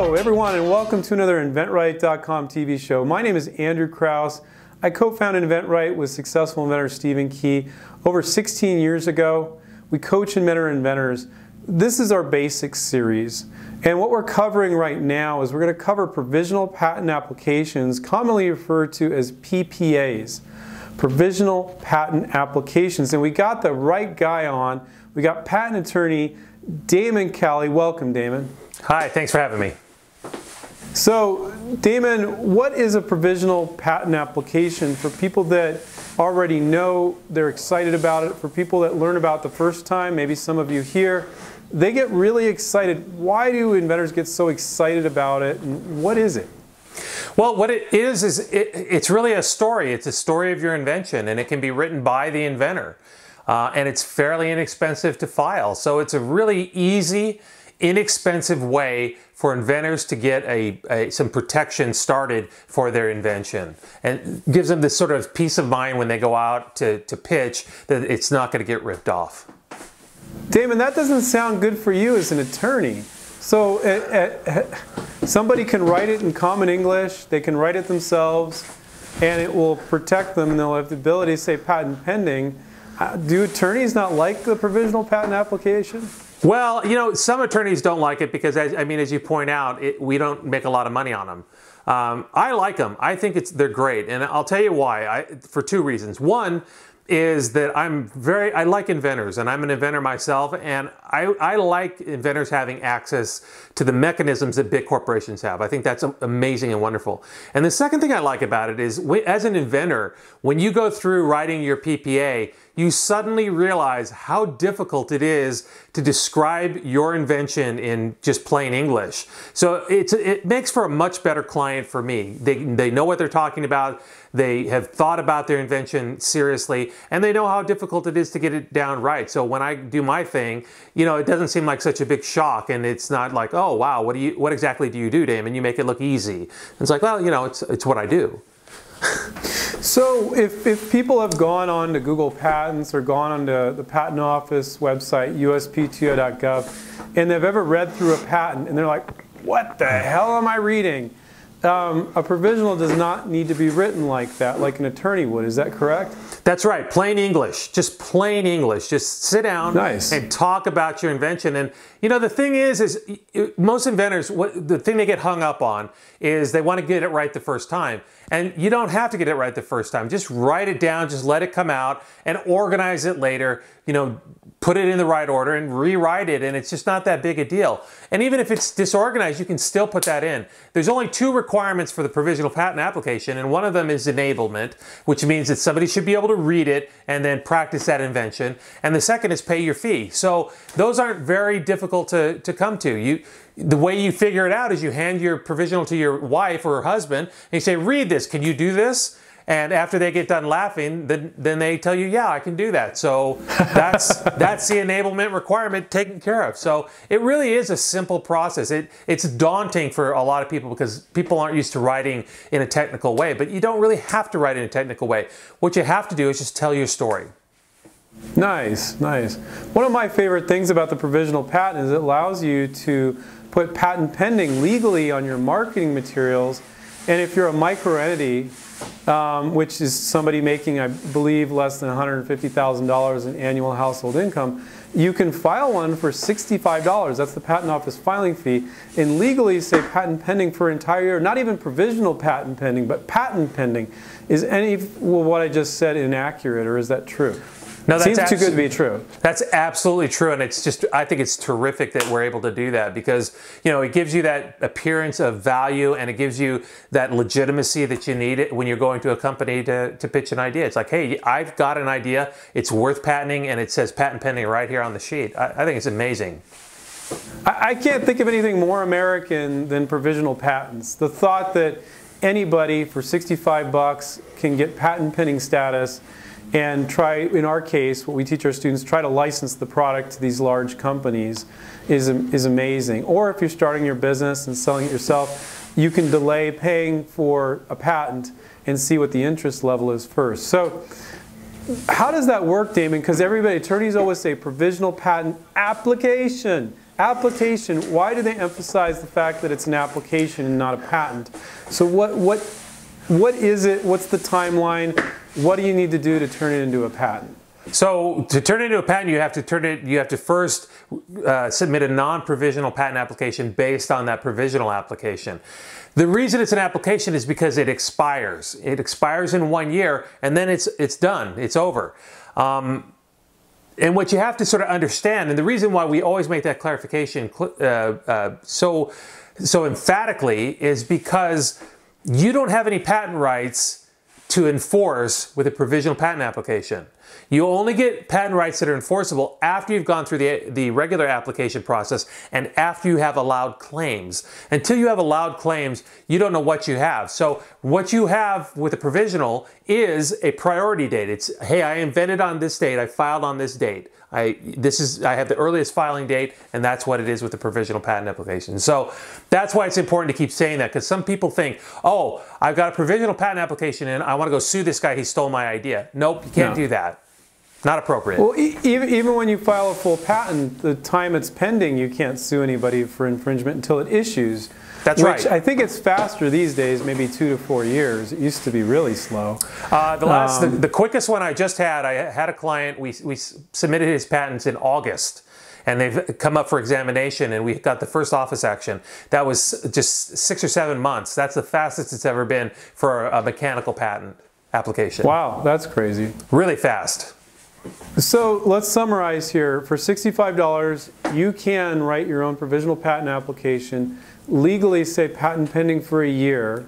Hello, everyone, and welcome to another InventRight.com TV show. My name is Andrew Krauss. I co-founded InventRight with successful inventor Stephen Key over 16 years ago. We coach and mentor inventors. This is our basics series. And what we're covering right now is we're going to cover provisional patent applications, commonly referred to as PPAs. Provisional patent applications. And we got the right guy on. We got patent attorney Damon Kali. Welcome, Damon. Hi, thanks for having me. So, Damon, what is a provisional patent application for people that already know they're excited about it, for people that learn about the first time, maybe some of you here, they get really excited. Why do inventors get so excited about it, and what is it? Well, what it is, is it, it's really a story. It's a story of your invention, and it can be written by the inventor. Uh, and it's fairly inexpensive to file. So it's a really easy, inexpensive way for inventors to get a, a, some protection started for their invention and gives them this sort of peace of mind when they go out to, to pitch that it's not going to get ripped off. Damon, that doesn't sound good for you as an attorney. So uh, uh, somebody can write it in common English, they can write it themselves, and it will protect them and they'll have the ability to say patent pending uh, do attorneys not like the provisional patent application? Well, you know, some attorneys don't like it because, I mean, as you point out, it, we don't make a lot of money on them. Um, I like them. I think it's they're great, and I'll tell you why. I, for two reasons. One is that I'm very I like inventors, and I'm an inventor myself, and I, I like inventors having access to the mechanisms that big corporations have. I think that's amazing and wonderful. And the second thing I like about it is, as an inventor, when you go through writing your PPA, you suddenly realize how difficult it is to describe your invention in just plain English. So it makes for a much better client for me. They, they know what they're talking about, they have thought about their invention seriously, and they know how difficult it is to get it down right. So when I do my thing, you know, it doesn't seem like such a big shock, and it's not like, oh wow, what do you, what exactly do you do, Damon? You make it look easy. It's like, well, you know, it's, it's what I do. So if, if people have gone on to Google Patents or gone onto the Patent Office website, uspto.gov, and they've ever read through a patent and they're like, what the hell am I reading? Um, a provisional does not need to be written like that, like an attorney would. Is that correct? That's right, plain English, just plain English. Just sit down nice. and talk about your invention. And you know, the thing is, is most inventors, what the thing they get hung up on is they want to get it right the first time. And you don't have to get it right the first time. Just write it down, just let it come out and organize it later. You know, put it in the right order and rewrite it and it's just not that big a deal. And even if it's disorganized, you can still put that in. There's only two requirements for the provisional patent application and one of them is enablement, which means that somebody should be able to read it and then practice that invention. And the second is pay your fee. So those aren't very difficult to, to come to. You, the way you figure it out is you hand your provisional to your wife or husband and you say, read this, can you do this? And after they get done laughing, then, then they tell you, yeah, I can do that. So that's, that's the enablement requirement taken care of. So it really is a simple process. It, it's daunting for a lot of people because people aren't used to writing in a technical way, but you don't really have to write in a technical way. What you have to do is just tell your story. Nice, nice. One of my favorite things about the provisional patent is it allows you to put patent pending legally on your marketing materials. And if you're a micro entity, um, which is somebody making, I believe, less than $150,000 in annual household income, you can file one for $65. That's the patent office filing fee. And legally say patent pending for entire year, not even provisional patent pending, but patent pending. Is any, well, what I just said inaccurate or is that true? No, that seems too good to be true. That's absolutely true, and it's just I think it's terrific that we're able to do that because you know it gives you that appearance of value and it gives you that legitimacy that you need it when you're going to a company to, to pitch an idea. It's like, hey, I've got an idea, it's worth patenting, and it says patent pending right here on the sheet. I, I think it's amazing. I, I can't think of anything more American than provisional patents. The thought that anybody for 65 bucks can get patent pending status and try, in our case, what we teach our students, try to license the product to these large companies is, is amazing. Or if you're starting your business and selling it yourself, you can delay paying for a patent and see what the interest level is first. So how does that work, Damon? Because everybody, attorneys always say provisional patent application. application, why do they emphasize the fact that it's an application and not a patent? So what, what, what is it? What's the timeline? What do you need to do to turn it into a patent? So to turn it into a patent, you have to turn it. You have to first uh, submit a non-provisional patent application based on that provisional application. The reason it's an application is because it expires. It expires in one year, and then it's it's done. It's over. Um, and what you have to sort of understand, and the reason why we always make that clarification uh, uh, so so emphatically, is because you don't have any patent rights to enforce with a provisional patent application. You only get patent rights that are enforceable after you've gone through the, the regular application process and after you have allowed claims. Until you have allowed claims, you don't know what you have. So what you have with a provisional is a priority date. It's, hey, I invented on this date, I filed on this date. I this is I have the earliest filing date, and that's what it is with the provisional patent application. So that's why it's important to keep saying that because some people think, oh, I've got a provisional patent application and I want to go sue this guy. He stole my idea. Nope, you can't no. do that. Not appropriate. Well, e even, even when you file a full patent, the time it's pending, you can't sue anybody for infringement until it issues. That's which right. I think it's faster these days, maybe two to four years. It used to be really slow. Uh, the last, um, the, the, quickest one I just had, I had a client, we, we submitted his patents in August and they've come up for examination and we got the first office action. That was just six or seven months. That's the fastest it's ever been for a mechanical patent application. Wow, that's crazy. Really fast. So let's summarize here. For $65, you can write your own provisional patent application, legally say patent pending for a year.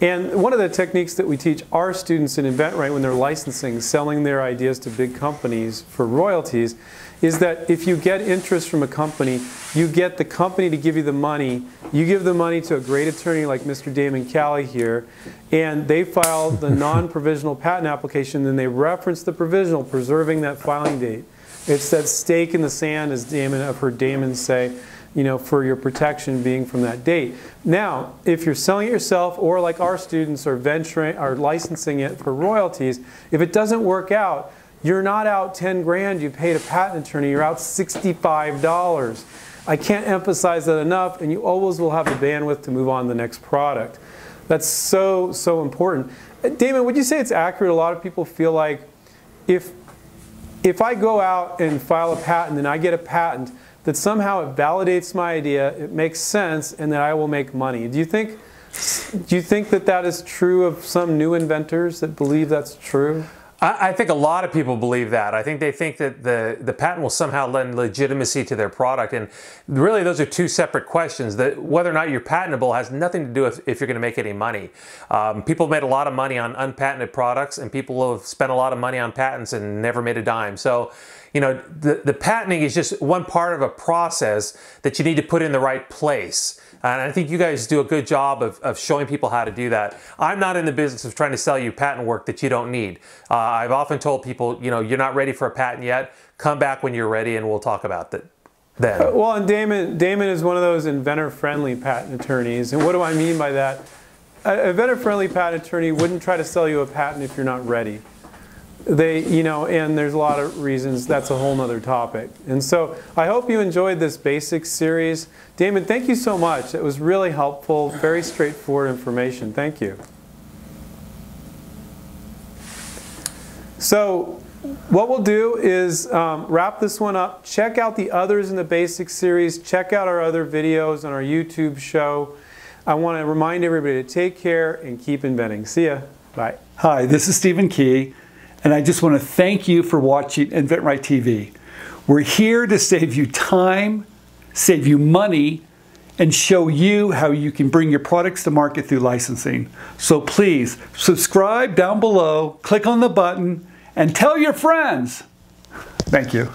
And one of the techniques that we teach our students in InventRight when they're licensing, selling their ideas to big companies for royalties, is that if you get interest from a company, you get the company to give you the money. You give the money to a great attorney like Mr. Damon Kali here, and they file the non-provisional patent application, then they reference the provisional, preserving that filing date. It's that stake in the sand, as Damon, I've heard Damon say, you know, for your protection being from that date. Now, if you're selling it yourself, or like our students are venturing, are licensing it for royalties, if it doesn't work out, you're not out 10 grand you paid a patent attorney, you're out $65. I can't emphasize that enough, and you always will have the bandwidth to move on to the next product. That's so, so important. Damon, would you say it's accurate? A lot of people feel like if, if I go out and file a patent and I get a patent, that somehow it validates my idea, it makes sense, and that I will make money. Do you think, do you think that that is true of some new inventors that believe that's true? I, think a lot of people believe that. I think they think that the, the patent will somehow lend legitimacy to their product. And really, those are two separate questions. That whether or not you're patentable has nothing to do with if you're going to make any money. Um, people made a lot of money on unpatented products, and people have spent a lot of money on patents and never made a dime. So, you know, the, the patenting is just one part of a process that you need to put in the right place. And I think you guys do a good job of, of showing people how to do that. I'm not in the business of trying to sell you patent work that you don't need. Uh, I've often told people, you know, you're not ready for a patent yet. Come back when you're ready and we'll talk about that. Then. Uh, well, and Damon, Damon is one of those inventor-friendly patent attorneys. And what do I mean by that? A inventor-friendly patent attorney wouldn't try to sell you a patent if you're not ready they, you know, and there's a lot of reasons, that's a whole nother topic. And so I hope you enjoyed this basics series. Damon, thank you so much. It was really helpful, very straightforward information. Thank you. So what we'll do is um, wrap this one up. Check out the others in the basics series. Check out our other videos on our YouTube show. I want to remind everybody to take care and keep inventing. See ya. Bye. Hi, this is Stephen Key. And I just want to thank you for watching InventRight TV. We're here to save you time, save you money, and show you how you can bring your products to market through licensing. So please subscribe down below, click on the button, and tell your friends. Thank you.